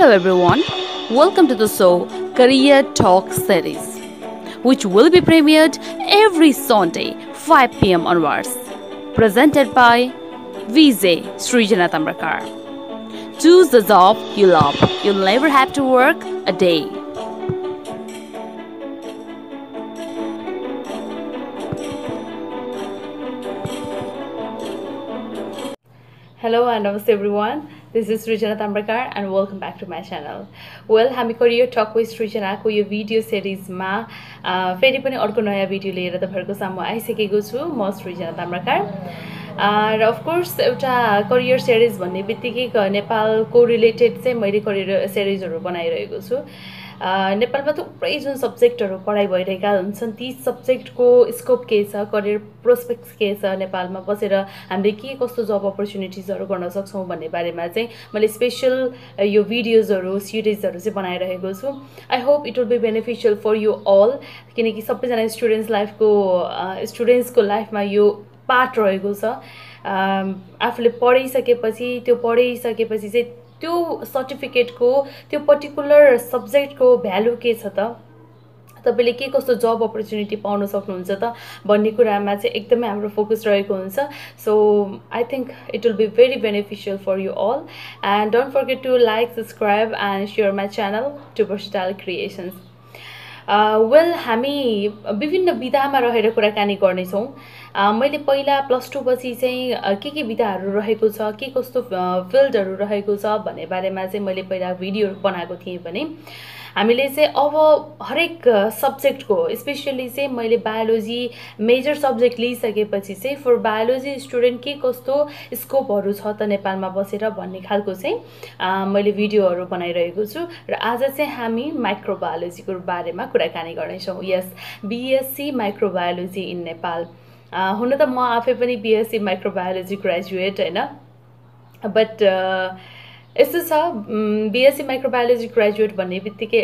Hello everyone, welcome to the So Career Talk series, which will be premiered every Sunday 5 pm onwards, presented by Vijay Srijana Tambrakar. Choose the job you love, you'll never have to work a day. Hello and namaste everyone. This is Srijana Tamrakar and welcome back to my channel well हामी career talk with सृजनाको यो video सिरिजमा फेरि पनि अर्को नयाँ video लिएर तपाईँहरूको सामु आइसकेको छु म सृजना ताम्रकार र अफकोर्स एउटा करियर सिरिज भन्ने बित्तिकै नेपालको रिलेटेड चाहिँ मैले करियर सिरिजहरू बनाइरहेको छु नेपालमा थुप्रै जुन सब्जेक्टहरू पढाइ भइरहेका हुन्छन् ती सब्जेक्टको स्कोप के छ करियर प्रोस्पेक्ट्स के छ नेपालमा? बसेर हामीले के कस्तो जब अपर्च्युनिटिजहरू गर्न सक्छौँ भन्ने बारेमा चाहिँ मैले स्पेसल यो भिडियोजहरू सिरिजहरू चाहिँ बनाइरहेको छु। I hope it will be beneficial for you all किनकि सबैजना स्टुडेन्ट्स लाइफको स्टुडेन्ट्सको लाइफमा यो पार्ट रहेको छ। आफूले पढिसकेपछि त्यो पढिसकेपछि चाहिँ त्यो सर्टिफिकेटको त्यो पर्टिकुलर सब्जेक्टको भ्यालु के छ त? तपाईँले के कस्तो जब अपर्च्युनिटी पाउन सक्नुहुन्छ त भन्ने कुरामा चाहिँ एकदमै हाम्रो फोकस रहेको हुन्छ। So I think it will be very beneficial for you all and don't forget to like subscribe and share my channel to persistal creations well हामी विभिन्न विधामा रहेर कुराकानी गर्नेछौँ। मैले पहिला प्लस टू पछि चाहिँ के के विधाहरू रहेको छ के कस्तो फिल्डहरू रहेको छ भन्ने बारेमा चाहिँ मैले पहिला भिडियो बनाएको थिएँ भने हामीले चाहिँ अब हरेक सब्जेक्टको स्पेसली चाहिँ मैले बायोलोजी मेजर सब्जेक्ट लिइसकेपछि चाहिँ फर बायोलोजी स्टुडेन्ट के कस्तो स्कोपहरू छ त नेपालमा बसेर भन्ने खालको चाहिँ मैले भिडियोहरू बनाइरहेको छु र आज चाहिँ हामी माइक्रोबायोलोजीको बारेमा कुराकानी गर्नेछौँ। यस बिएससी माइक्रोबायोलोजी इन नेपाल। हुन त म आफै पनि बिएससी माइक्रोबायोलोजी ग्रेजुएट होइन? बट यस्तो छ बिएससी माइक्रोबायोलोजी ग्रेजुएट भन्ने बित्तिकै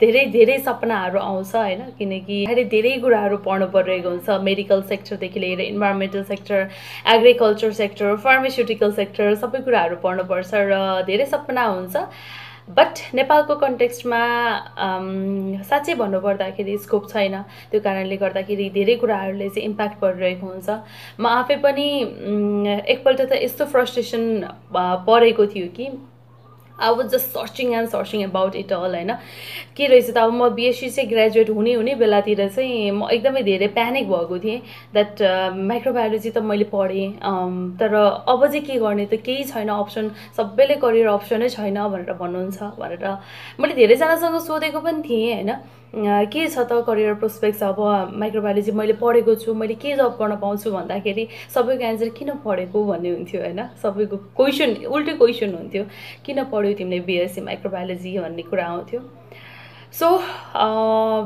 धेरै धेरै सपनाहरू आउँछ होइन? किनकि अहिले धेरै कुराहरू पढ्नु परिरहेको हुन्छ मेडिकल सेक्टरदेखि लिएर environmental sector agriculture sector pharmaceutical sector सबै कुराहरू पढ्नुपर्छ र धेरै सपना हुन्छ। बट नेपालको कन्टेक्स्टमा साँच्चै भन्नुपर्दाखेरि स्कोप छैन। त्यो कारणले गर्दाखेरि धेरै कुराहरूले चाहिँ इम्प्याक्ट परिरहेको हुन्छ। म आफै पनि एकपल्ट त यस्तो फ्रस्ट्रेसन परेको थियो कि I was just searching and searching about it all होइन के रहेछ त? अब म बिएससी चाहिँ ग्रेजुएट हुने हुने बेलातिर चाहिँ म एकदमै धेरै प्यानिक भएको थिएँ द्याट माइक्रोबायोलोजी त मैले पढेँ तर अब चाहिँ के गर्ने त? केही छैन अप्सन सबैले करियर अप्सनै छैन भनेर भन्नुहुन्छ भनेर मैले धेरैजनासँग सोधेको पनि थिएँ होइन? के छ त करियर प्रोस्पेक्ट्स अब माइक्रोबायोलोजी मैले पढेको छु मैले के जब गर्न पाउँछु भन्दाखेरि सबैको एन्सर किन पढेको भन्ने हुन्थ्यो होइन? सबैको क्वेसन उल्टै क्वेसन हुन्थ्यो किन पढ्यो तिमीले बिएससी माइक्रोबायोलोजी भन्ने कुरा आउँथ्यो। So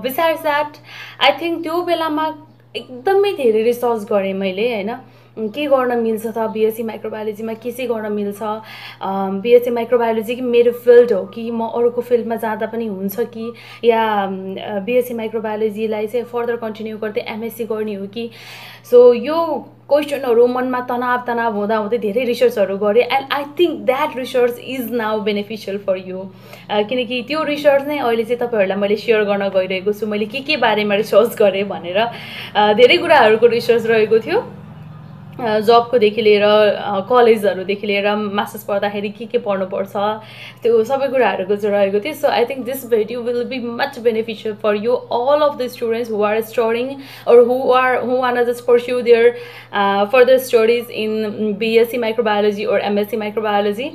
besides that I think त्यो बेलामा एकदमै धेरै रिसर्च गरेँ मैले होइन। के गर्न मिल्छ त बिएससी माइक्रोबायोलोजीमा के चाहिँ गर्न मिल्छ? बिएससी माइक्रोबायोलोजी कि मेरो फिल्ड हो कि म अरूको फिल्डमा जाँदा पनि हुन्छ कि? या बिएससी माइक्रोबायोलोजीलाई चाहिँ फर्दर कन्टिन्यू गर्दै एमएससी गर्ने हो कि? सो यो क्वेसनहरू मनमा तनाव तनाव हुँदा हुँदै धेरै रिसर्चहरू गरेँ and I think that research is now beneficial for you किनकि त्यो रिसर्च नै अहिले चाहिँ तपाईँहरूलाई मैले सेयर गर्न गइरहेको छु। मैले के के बारेमा रिसर्च गरेँ भनेर धेरै कुराहरूको रिसर्च रहेको थियो। जबकोदेखि लिएर कलेजहरूदेखि लिएर मास्टर्स पढ्दाखेरि के के पढ्नुपर्छ त्यो सबै कुराहरूको चाहिँ रहेको थियो। So I think this video will be much beneficial for you all of the students who are studying or who are who want just pursue their further studies in BSc microbiology or MSc microbiology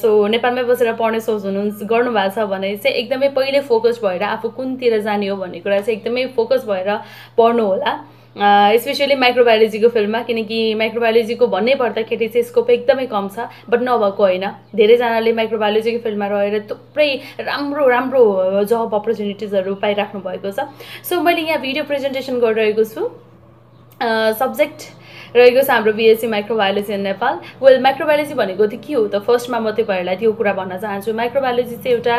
so नेपालमै बसेर पढ्ने सोच हुनु गर्नुभएको छ भने चाहिँ एकदमै पहिले फोकस भएर आफू कुनतिर जाने हो भन्ने कुरा चाहिँ एकदमै फोकस भएर पढ्नु होला। स्पेसली माइक्रोबायोलोजीको फिल्डमा किनकि माइक्रोबायोलोजीको भन्नै पर्दाखेरि चाहिँ स्कोप एकदमै कम छ बट नभएको होइन। धेरैजनाले माइक्रोबायोलोजीको फिल्डमा रहेर थुप्रै राम्रो राम्रो जब अपर्च्युनिटिजहरू पाइराख्नु भएको छ। सो मैले यहाँ भिडियो प्रेजेन्टेसन गरिरहेको छु। सब्जेक्ट रहेको छ हाम्रो BSc microbiology in Nepal well microbiology भनेको चाहिँ के हो त? फर्स्टमा म तपाईँहरूलाई त्यो कुरा भन्न चाहन्छु। माइक्रोबायोलोजी चाहिँ एउटा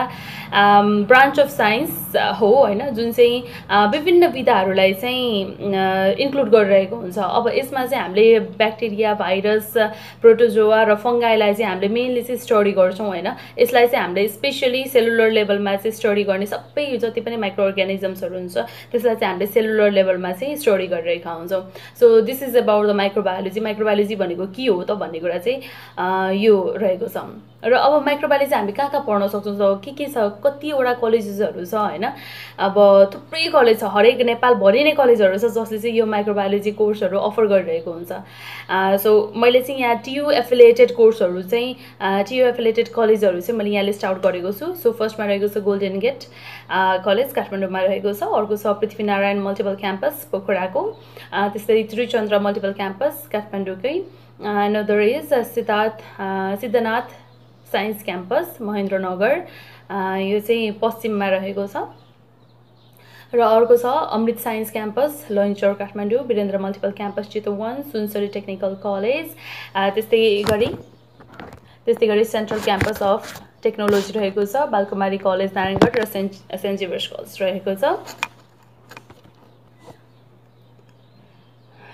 ब्रान्च अफ साइन्स हो होइन? जुन चाहिँ विभिन्न विधाहरूलाई चाहिँ इन्क्लुड गरिरहेको हुन्छ। अब यसमा चाहिँ हामीले ब्याक्टेरिया भाइरस प्रोटोजोवा र फङ्गाईलाई चाहिँ हामीले मेनली चाहिँ स्टडी गर्छौँ होइन? यसलाई चाहिँ हामीले स्पेसली सेलुलर लेभलमा चाहिँ स्टडी गर्ने सबै जति पनि माइक्रो अर्ग्यानिजम्सहरू हुन्छ त्यसलाई चाहिँ हामीले सेलुलर लेभलमा चाहिँ स्टडी गरिरहेका हुन्छौँ। So this is about the microbiology microbiology भनेको के हो त भन्ने कुरा चाहिँ यो रहेको छ। र अब माइक्रोबायोलोजी हामी कहाँ कहाँ पढ्न सक्छौँ के के छ? कतिवटा कलेजेसहरू छ होइन? अब थुप्रै कलेज छ हरेक नेपालभरि नै कलेजहरू छ जसले चाहिँ यो माइक्रोबायोलोजी कोर्सहरू अफर गरिरहेको हुन्छ। सो मैले चाहिँ यहाँ टियु एफिलिएटेड कोर्सहरू चाहिँ टियु एफिलिएटेड कलेजहरू चाहिँ मैले यहाँ लिस्ट आउट गरेको छु। सो फर्स्टमा रहेको छ गोल्डन गेट कलेज काठमाडौँमा रहेको छ। अर्को छ पृथ्वीनारायण मल्टिपल क्याम्पस पोखराको। त्यस्तै Trichandra multiple campus काठमाडौँकै another is Siddhartha Siddhanath science campus Mahendranagar यो चाहिँ पश्चिममा रहेको छ. र अर्को छ Amrit science campus Lainchaur Kathmandu Birendra multiple campus Chitwan Sunsari technical college त्यस्तै गरी त्यस्तै गरी सेन्ट्रल क्याम्पस अफ टेक्नोलोजी रहेको छ बालकुमारी कलेज नारायणगढ र सेन्ट सेन्ट जेभर्स कलेज रहेको छ।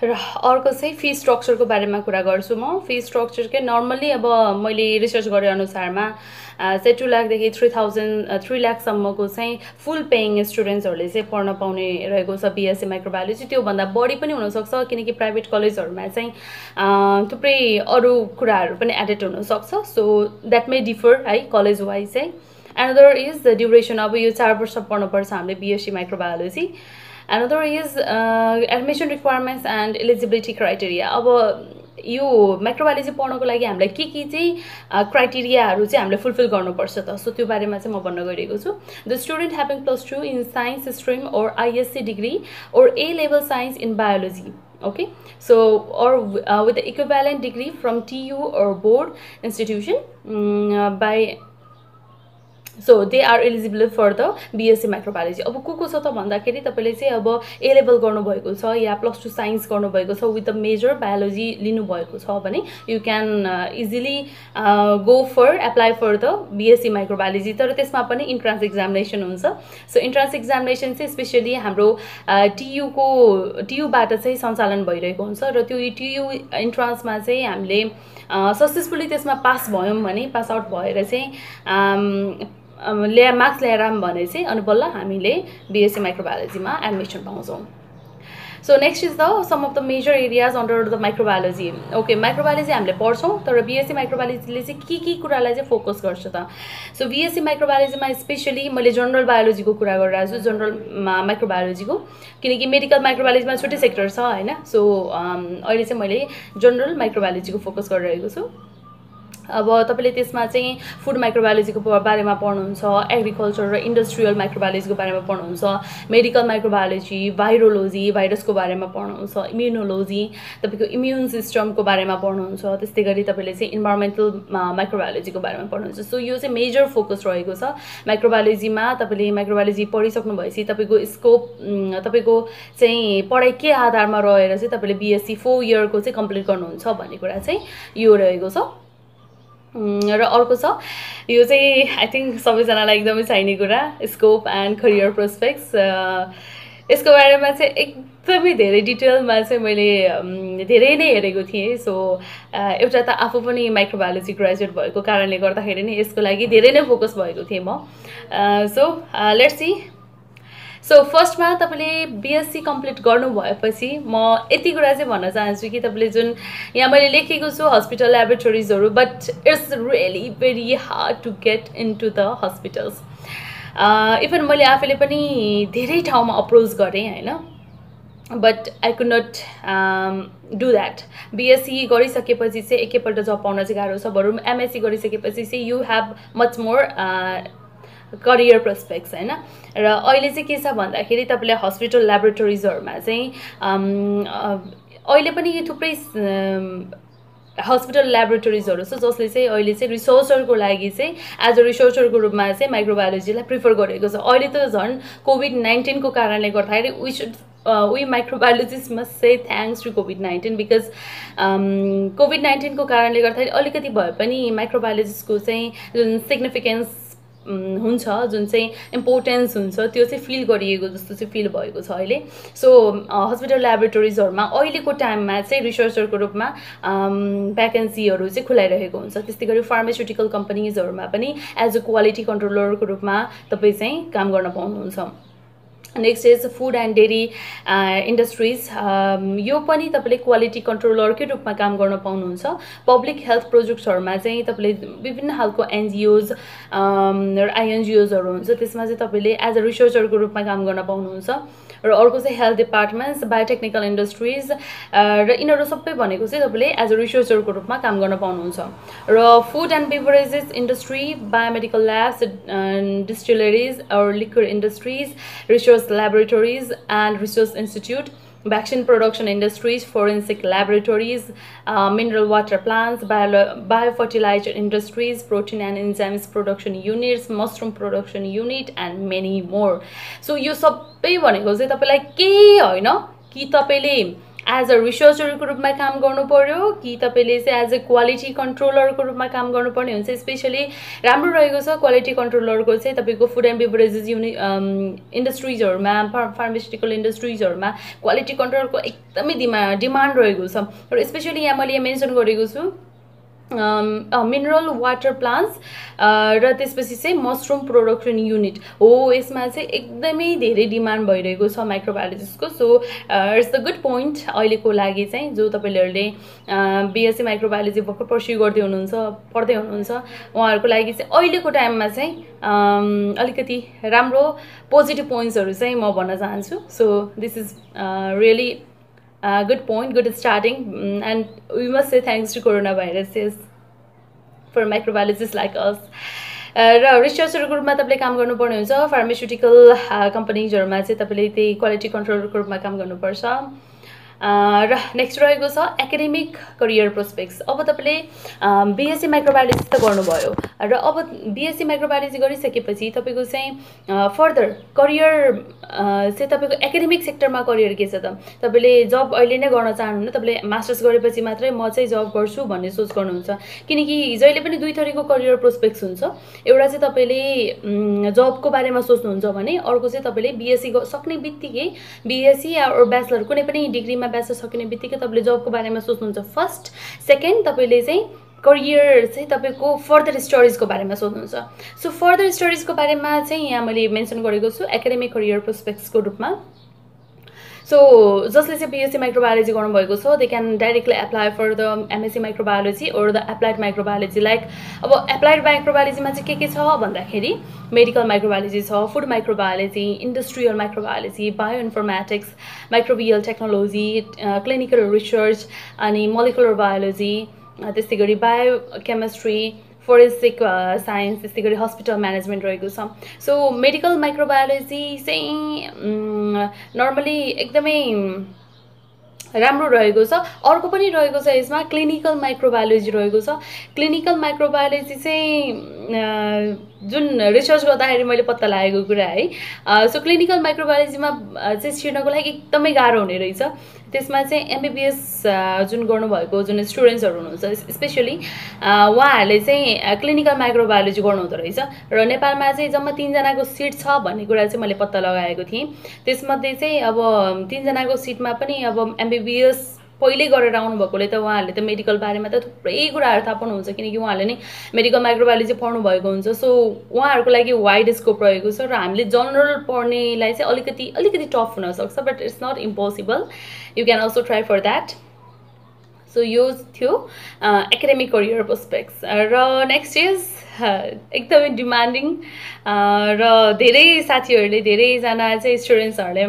र अर्को चाहिँ फी स्ट्रक्चरको बारेमा कुरा गर्छु म। फी स्ट्रक्चर के नर्मल्ली अब मैले रिसर्च गरे अनुसारमा चाहिँ टु लाखदेखि थ्री थाउजन्ड थ्री लाखसम्मको चाहिँ फुल पेइङ स्टुडेन्ट्सहरूले चाहिँ पढ्न पाउने रहेको छ बिएससी माइक्रोबायोलोजी त्योभन्दा बढी पनि हुनसक्छ किनकि प्राइभेट कलेजहरूमा चाहिँ थुप्रै अरू कुराहरू पनि एडेड हुनसक्छ। सो द्याट मे डिफर है कलेज वाइज चाहिँ। एनदर इज द ड्युरेसन अब यो चार वर्ष पढ्नुपर्छ हामीले BSc microbiology is uh, admission requirements and eligibility criteria. अब यो माइक्रोबायोलोजी पढ्नको लागि हामीलाई के के चाहिँ क्राइटेरियाहरू चाहिँ हामीले फुलफिल गर्नुपर्छ त? सो त्यो बारेमा चाहिँ म भन्न गइरहेको छु। The student having plus two in science stream or ISc degree or A level science in biology or uh, with the equivalent degree from tu or board institution um, by so they are eligible for the BSc microbiology अब को को छ त भन्दाखेरि तपाईँले चाहिँ अब ए level गर्नुभएको छ या प्लस टू साइन्स गर्नुभएको छ विथ द मेजर बायोलोजी लिनुभएको छ भने you can easily go for apply for the BSc microbiology तर त्यसमा पनि इन्ट्रान्स एक्जामिनेसन हुन्छ। सो इन्ट्रान्स एक्जामिनेसन चाहिँ स्पेसली हाम्रो टियुको टियुबाट चाहिँ सञ्चालन भइरहेको हुन्छ र त्यो टियु इन्ट्रान्समा चाहिँ हामीले सक्सेसफुल्ली त्यसमा पास भयौँ भने पास आउट भएर चाहिँ ल्या मार्क्स ल्याएर भने चाहिँ अनि बल्ल हामीले बिएससी माइक्रोबायोलोजीमा एडमिसन पाउँछौँ। So next is the some of the major areas under the microbiology okay microbiology हामीले पढ्छौँ तर बिएससी माइक्रोबायोलोजीले चाहिँ के के कुरालाई चाहिँ फोकस गर्छ त? सो बिएससी माइक्रोबायोलोजीमा स्पेसली मैले जनरल बायोलोजीको कुरा गरिरहेको छु जनरलमा माइक्रोबायोलोजीको किनकि मेडिकल माइक्रोबायोलोजीमा छुट्टै सेक्टर छ होइन? सो अहिले चाहिँ मैले जनरल माइक्रोबायोलोजीको फोकस गरिरहेको छु। अब तपाईँले त्यसमा चाहिँ फुड माइक्रोबायोलोजीको बारेमा पढ्नुहुन्छ एग्रिकल्चर र इन्डस्ट्रियल माइक्रोबायोलोजीको बारेमा पढ्नुहुन्छ मेडिकल माइक्रोबायोलोजी भाइरोलोजी भाइरसको बारेमा पढ्नुहुन्छ इम्युनोलोजी तपाईँको इम्युन सिस्टमको बारेमा पढ्नुहुन्छ त्यस्तै गरी तपाईँले चाहिँ इन्भाइरोमेन्टल माइक्रोबायोलोजीको बारेमा पढ्नुहुन्छ। सो यो चाहिँ मेजर फोकस रहेको छ। माइक्रोबायोलोजीमा तपाईँले माइक्रोबायोलोजी पढिसक्नु भएपछि तपाईँको स्कोप तपाईँको चाहिँ पढाइ के आधारमा रहेर चाहिँ तपाईँले बिएससी फोर इयरको चाहिँ कम्प्लिट गर्नुहुन्छ भन्ने कुरा चाहिँ यो रहेको छ। र अर्को छ यो चाहिँ आई थिङ्क सबैजनालाई एकदमै चाहिने कुरा स्कोप एन्ड करियर प्रोस्पेक्ट्स यसको बारेमा चाहिँ एकदमै धेरै डिटेलमा चाहिँ मैले धेरै नै हेरेको थिएँ। सो एउटा त आफू पनि माइक्रोबायोलोजी ग्रेजुएट भएको कारणले गर्दाखेरि नै यसको लागि धेरै नै फोकस भएको थिएँ म। सो लेट्स सी सो फर्स्टमा तपाईँले बिएससी कम्प्लिट गर्नुभएपछि म यति कुरा चाहिँ भन्न चाहन्छु कि तपाईँले जुन यहाँ मैले लेखेको छु hospital ल्याबोरेटोरिजहरू but it's really very hard to get in to the hospitals even मैले आफैले पनि धेरै ठाउँमा अप्रोच गरेँ होइन? But I could not do that BSc गरिसकेपछि चाहिँ एकैपल्ट जब पाउन चाहिँ गाह्रो छ बरु एमएससी गरिसकेपछि चाहिँ you have much more career prospects होइन? र अहिले चाहिँ के छ भन्दाखेरि तपाईँले हस्पिटल ल्याबोरेटोरिजहरूमा चाहिँ अहिले पनि थुप्रै हस्पिटल ल्याबोरेटोरिजहरू छ जसले चाहिँ अहिले चाहिँ रिसर्चरको लागि चाहिँ एज अ रिसर्चरको रूपमा चाहिँ माइक्रोबायोलोजीलाई प्रिफर गरेको छ। अहिले त झन् कोभिड नाइन्टिनको कारणले गर्दाखेरि we should we microbiologist must say thanks to COVID nineteen because COVID नाइन्टिनको कारणले गर्दाखेरि अलिकति भए पनि माइक्रोबायोलोजिस्टको चाहिँ जुन सिग्निफिकेन्स हुन्छ जुन चाहिँ इम्पोर्टेन्स हुन्छ त्यो चाहिँ फिल गरिएको जस्तो चाहिँ फिल भएको छ अहिले. सो हस्पिटल ल्याबोरेटोरिजहरूमा अहिलेको टाइममा चाहिँ रिसर्चरको रूपमा भ्याकेन्सीहरू चाहिँ खुलाइरहेको हुन्छ। त्यस्तै गरी फार्मास्युटिकल कम्पनीजहरूमा पनि एज अ क्वालिटी कन्ट्रोलरको रूपमा तपाईँ चाहिँ काम गर्न पाउनुहुन्छ। Next is food and dairy industries यो पनि तपाईँले क्वालिटी कन्ट्रोलरकै रूपमा काम गर्न पाउनुहुन्छ। पब्लिक हेल्थ प्रोजेक्ट्सहरूमा चाहिँ तपाईँले विभिन्न खालको एनजिओज आइएनजिओजहरू हुन्छ। त्यसमा चाहिँ तपाईँले एज अ रिसर्चरको रूपमा काम गर्न पाउनुहुन्छ। र अर्को चाहिँ हेल्थ डिपार्टमेन्ट्स बायोटेक्निकल इन्डस्ट्रिज र यिनीहरू सबै भनेको चाहिँ तपाईँले एज अ रिसर्चरको रूपमा काम गर्न पाउनुहुन्छ। र food and beverages industry biomedical labs distilleries liquid industries research laboratories and research institute vaccine production industries, forensic laboratories, uh, mineral water plants, bio biofertilizer industries, protein and enzymes production units, mushroom production unit, and many more. So यो सबै भनेको चाहिँ तपाईँलाई केही होइन कि तपाईँले as a रिसर्चरको रूपमा काम गर्नु पऱ्यो कि तपाईँले चाहिँ एज अ क्वालिटी कन्ट्रोलरको रूपमा काम गर्नुपर्ने हुन्छ स्पेसली राम्रो रहेको छ क्वालिटी कन्ट्रोलरको चाहिँ तपाईँको फुड एन्ड बेभरेजेस युनि इन्डस्ट्रिजहरूमा फार्मास्युटिकल इन्डस्ट्रिजहरूमा क्वालिटी कन्ट्रोलको एकदमै डिमा डिमान्ड रहेको छ। र स्पेसली यहाँ मैले यहाँ मेन्सन गरेको छु मिनरल वाटर प्लान्ट्स र त्यसपछि चाहिँ मसरुम प्रोडक्सन युनिट हो यसमा चाहिँ एकदमै धेरै डिमान्ड भइरहेको छ माइक्रोबायोलोजिस्टको so it's the good point अहिलेको लागि चाहिँ जो तपाईँहरूले बिएससी माइक्रोबायोलोजी भर्खर पर्स्यु गर्दै हुनुहुन्छ पढ्दै हुनुहुन्छ उहाँहरूको लागि चाहिँ अहिलेको टाइममा चाहिँ अलिकति राम्रो पोजिटिभ पोइन्ट्सहरू चाहिँ म भन्न चाहन्छु। So this is really good point good starting mm, and we must say thanks to coronavirus for microbiologists like us र रिसर्चरको रूपमा तपाईँले काम गर्नुपर्ने हुन्छ फार्मास्युटिकल कम्पनीजहरूमा चाहिँ तपाईँले त्यही क्वालिटी कन्ट्रोलको रूपमा काम गर्नुपर्छ र नेक्स्ट रहेको छ एकाडेमिक करियर प्रोस्पेक्ट्स अब तपाईँले बिएससी माइक्रोबायोलोजी त गर्नुभयो। र अब बिएससी माइक्रोबायोलोजी गरिसकेपछि तपाईँको चाहिँ फर्दर करियर चाहिँ तपाईँको एकाडेमिक सेक्टरमा करियर के छ त? तपाईँले जब अहिले नै गर्न चाहनुहुन्न तपाईँले मास्टर्स गरेपछि मात्रै म चाहिँ जब गर्छु भन्ने सोच गर्नुहुन्छ। किनकि जहिले पनि दुई थरीको करियर प्रोस्पेक्ट्स हुन्छ। एउटा चाहिँ तपाईँले जबको बारेमा सोच्नुहुन्छ भने अर्को चाहिँ तपाईँले बिएससी सक्ने बित्तिकै बिएससी या ब्याचलर कुनै पनि डिग्रीमा ब्याचलर सकिने बित्तिकै तपाईँले जबको बारेमा सोच्नुहुन्छ? फर्स्ट सेकेन्ड तपाईँले चाहिँ करियर चाहिँ तपाईँको फर्दर स्टडिजको बारेमा सोध्नुहुन्छ। सो फर्दर स्टडिजको बारेमा चाहिँ यहाँ मैले मेन्सन गरेको छु एकाडेमिक करियर प्रोस्पेक्ट्सको रूपमा। सो जसले चाहिँ बिएससी माइक्रोबायोलोजी गर्नुभएको छ they can directly apply for the MSc microbiology or the applied microbiology like अब एप्लाइड माइक्रोबायोलोजीमा चाहिँ के के छ भन्दाखेरि मेडिकल माइक्रोबायोलोजी छ food microbiology industrial microbiology bio informatics microbial technology clinical research अनि मोलिकुलर बायोलोजी त्यस्तै गरी बायो केमिस्ट्री फोरेन्सिक साइन्स त्यस्तै गरी हस्पिटल म्यानेजमेन्ट रहेको छ। सो मेडिकल माइक्रोबायोलोजी चाहिँ नर्मली एकदमै राम्रो रहेको छ। अर्को पनि रहेको छ यसमा क्लिनिकल माइक्रोबायोलोजी रहेको छ। क्लिनिकल माइक्रोबायोलोजी चाहिँ जुन रिसर्च गर्दाखेरि मैले पत्ता लागेको कुरा है सो क्लिनिकल माइक्रोबायोलोजीमा चाहिँ छिर्नको लागि एकदमै गाह्रो हुने रहेछ। त्यसमा चाहिँ एमबिबिएस जुन गर्नुभएको जुन स्टुडेन्ट्सहरू हुनुहुन्छ स्पेसली उहाँहरूले चाहिँ क्लिनिकल माइक्रोबायोलोजी गर्नुहुँदो रहेछ। र नेपालमा चाहिँ जम्मा तिनजनाको सिट छ भन्ने कुरा चाहिँ मैले पत्ता लगाएको थिएँ। त्यसमध्ये चाहिँ अब तिनजनाको सिटमा पनि अब एमबिबिएस पहिल्यै गरेर आउनुभएकोले त उहाँहरूले त मेडिकल बारेमा त थुप्रै कुराहरू थाहा पाउनुहुन्छ किनकि उहाँहरूले नै मेडिकल माइक्रोबायोलोजी पढ्नु भएको हुन्छ। सो उहाँहरूको लागि वाइड स्कोप रहेको छ र हामीले जनरल पढ्नेलाई चाहिँ अलिकति अलिकति टफ हुनसक्छ but it's not impossible you can also try for that so यो थियो एकाडेमिक करियर प्रोस्पेक्ट्स र नेक्स्ट इज एकदमै डिमान्डिङ र धेरै साथीहरूले धेरैजना चाहिँ स्टुडेन्ट्सहरूले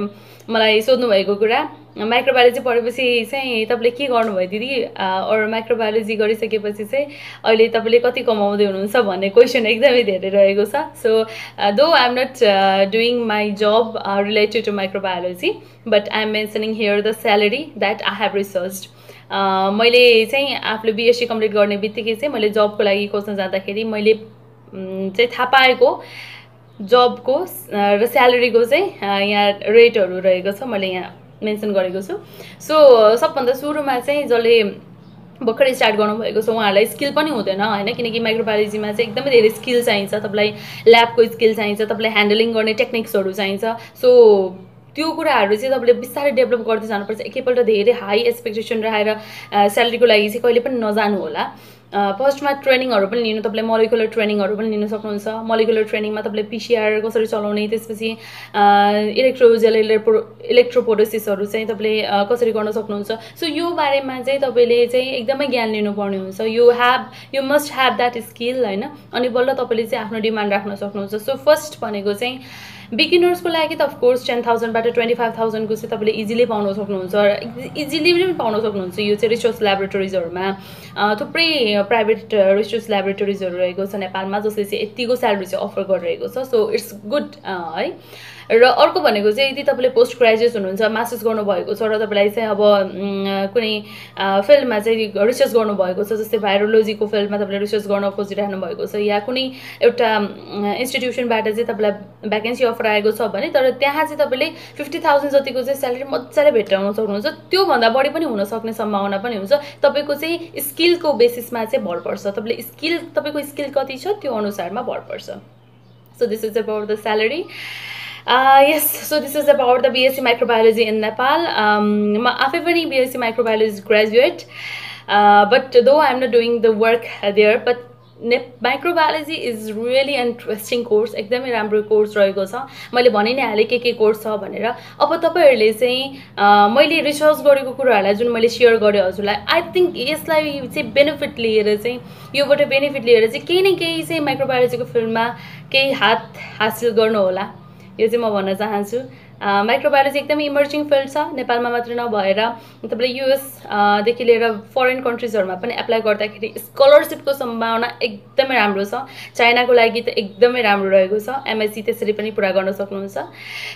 मलाई सोध्नुभएको कुरा। माइक्रोबायोलोजी पढेपछि चाहिँ तपाईँले के गर्नुभयो दिदी? अरू माइक्रोबायोलोजी गरिसकेपछि चाहिँ अहिले तपाईँले कति कमाउँदै हुनुहुन्छ भन्ने क्वेसन एकदमै धेरै रहेको छ। So though I am not doing my job related to microbiology but I am mentioning here the salary that I have research मैले चाहिँ आफूले बिएससी कम्प्लिट गर्ने बित्तिकै चाहिँ मैले जबको लागि खोज्न जाँदाखेरि मैले चाहिँ थाहा पाएको जबको र स्यालेरीको चाहिँ यहाँ रेटहरू रहेको छ। मैले यहाँ मेन्सन गरेको छु। सो सबभन्दा सुरुमा चाहिँ जसले भर्खरै स्टार्ट गर्नुभएको छ उहाँहरूलाई स्किल पनि हुँदैन होइन? किनकि माइक्रोबायोलोजीमा चाहिँ एकदमै धेरै स्किल चाहिन्छ तपाईँलाई ल्याबको स्किल चाहिन्छ तपाईँलाई ह्यान्डलिङ गर्ने टेक्निक्सहरू चाहिन्छ। सो त्यो कुराहरू चाहिँ तपाईँले बिस्तारै डेभलप गर्दै जानुपर्छ। एकैपल्ट धेरै हाई एक्सपेक्टेसन राखेर स्यालेरीको लागि चाहिँ कहिले पनि नजानु होला। फर्स्टमा ट्रेनिङहरू पनि लिनु तपाईँले मोलिकुलर ट्रेनिङहरू पनि लिनु सक्नुहुन्छ। मोलिकुलर ट्रेनिङमा तपाईँले पिसिआर कसरी चलाउने त्यसपछि इलेक्ट्रोजेल इलेक्ट्रो इलेक्ट्रोपोडोसिसहरू चाहिँ तपाईँले कसरी गर्न सक्नुहुन्छ। सो यो बारेमा चाहिँ तपाईँले चाहिँ एकदमै ज्ञान लिनुपर्ने हुन्छ। You have you must have that skill होइन? अनि बल्ल तपाईँले चाहिँ आफ्नो डिमान्ड राख्न सक्नुहुन्छ। सो फर्स्ट भनेको चाहिँ बिगिनर्सको लागि त अफकोर्स टेन थाउजन्डबाट ट्वेन्टी फाइभ थाउजन्डको चाहिँ तपाईँले इजिली पाउन सक्नुहुन्छ इजिली पनि पाउन सक्नुहुन्छ यो चाहिँ रिसर्च ल्याबोरेटोरिजहरूमा थुप्रै प्राइभेट रिसर्च ल्याबोरेटोरिजहरू रहेको छ नेपालमा जसले चाहिँ यतिको स्यालेरी चाहिँ अफर गरिरहेको छ। सो इट्स गुड है। र अर्को भनेको चाहिँ यदि तपाईँले पोस्ट ग्रेजुएट हुनुहुन्छ मास्टर्स गर्नुभएको छ र तपाईँलाई चाहिँ अब कुनै फिल्डमा चाहिँ रिसर्च गर्नुभएको छ जस्तै भाइरोलोजीको फिल्डमा तपाईँले रिसर्च गर्न खोजिरहनु भएको छ या कुनै एउटा इन्स्टिट्युसनबाट चाहिँ तपाईँलाई भ्याकेन्सी अफर आएको छ भने तर त्यहाँ चाहिँ तपाईँले फिफ्टी थाउजन्ड जतिको चाहिँ स्यालेरी मजाले भेटाउन सक्नुहुन्छ त्योभन्दा बढी पनि हुनसक्ने सम्भावना पनि हुन्छ तपाईँको चाहिँ स्किलको बेसिसमा चाहिँ भर पर्छ तपाईँले स्किल तपाईँको स्किल कति छ त्यो अनुसारमा भर पर्छ। So this is about the salary Yes, so this is about the BSc Microbiology in Nepal. Um, आफै पनि BSc Microbiology graduate, uh, but though I'm not doing the work there, but the microbiology is really interesting course एकदमै राम्रो course रहेको छ मैले भनि नै हालेँ के के कोर्स छ भनेर अब तपाईँहरूले चाहिँ मैले रिसर्च गरेको कुराहरूलाई जुन मैले सेयर गरेँ हजुरलाई आई थिङ्क यसलाई चाहिँ बेनिफिट लिएर चाहिँ योबाट बेनिफिट लिएर चाहिँ केही न केही चाहिँ माइक्रोबायोलोजीको फिल्डमा केही हात हासिल गर्नु होला यो चाहिँ म भन्न चाहन्छु। माइक्रोबायोलोजी एकदमै इमर्जिङ फिल्ड छ। नेपालमा मात्र नभएर तपाईँले युएसदेखि लिएर फरेन कन्ट्रिजहरूमा पनि एप्लाई गर्दाखेरि स्कलरसिपको सम्भावना एकदमै राम्रो छ। चाइनाको लागि त एकदमै राम्रो रहेको छ। एमएससी त्यसरी पनि पुरा गर्न सक्नुहुन्छ।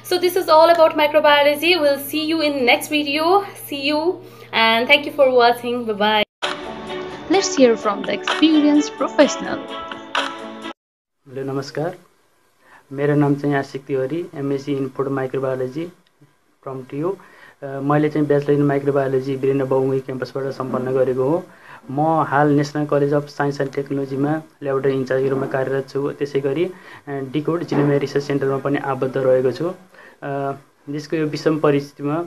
So this is all about microbiology will see you in next video see you and thank you for watching bye Let's hear from the experienced professional. नमस्कार। मेरो नाम चाहिँ Ashik Tiwari MSc in food microbiology from TU मैले चाहिँ bachelor in microbiology Birendra बहुमुखी क्याम्पसबाट सम्पन्न गरेको हो। म हाल national college of science and टेक्नोलोजीमा ल्याबोरेटरी इन्चार्जको रूपमा कार्यरत छु। त्यसै गरी डिकोड जिनोमिया रिसर्च सेन्टरमा पनि आबद्ध रहेको छु। देशको यो विषम परिस्थितिमा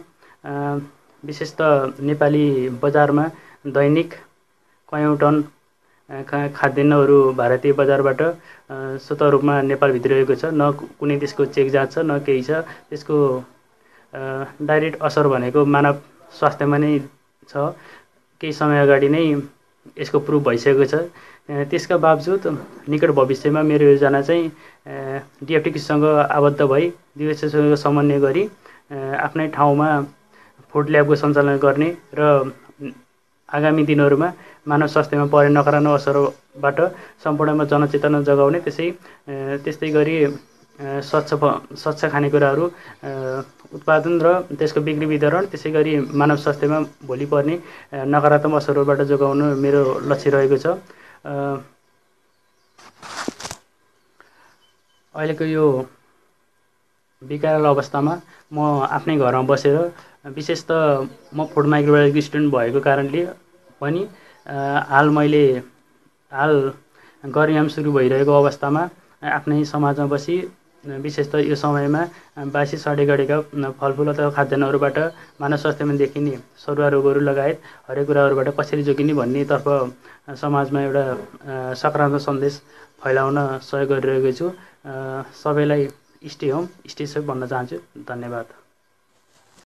विशेष त नेपाली बजारमा दैनिक कयौँ टन खाद्यान्नहरू भारतीय बजारबाट स्वत रूपमा नेपाल भित्रिरहेको छ। न कुनै त्यसको चेक जाँच छ न केही छ। त्यसको डाइरेक्ट असर भनेको मानव स्वास्थ्यमा नै छ। केही समय अगाडि नै यसको प्रुफ भइसकेको छ। त्यसका बावजुद निकट भविष्यमा मेरो योजना चाहिँ डिएफटिक्यूसँग आबद्ध भई डिएसएसँग समन्वय गरी आफ्नै ठाउँमा फुड ल्याबको सञ्चालन गर्ने र आगामी दिनहरूमा मानव स्वास्थ्यमा पर्ने नकारात्मक असरबाट सम्पूर्णमा जनचेतना जगाउने त्यसै त्यस्तै गरी स्वच्छ स्वच्छ खानेकुराहरू उत्पादन र त्यसको बिक्री वितरण त्यसै गरी मानव स्वास्थ्यमा भोलि पर्ने नकारात्मक असरहरूबाट जोगाउनु मेरो लक्ष्य रहेको छ अहिलेको यो विकराल अवस्थामा म आफ्नै घरमा बसेर विशेष त म फुड माइक्रोबायोलोजी स्टुडेन्ट भएको कारणले पनि हाल मैले हाल गरियाम सुरु भइरहेको अवस्थामा आफ्नै समाजमा बसी विशेष त यो समयमा बासी सडे गरेका फलफुल अथवा खाद्यान्नहरूबाट मानव स्वास्थ्यमा देखिने सरुवा रोगहरू लगायत हरेक कुराहरूबाट कसरी जोगिने भन्नेतर्फ समाजमा एउटा सकारात्मक सन्देश फैलाउन सहयोग गरिरहेको छु। सबैलाई स्टे होम स्टे सेफ भन्न चाहन्छु धन्यवाद।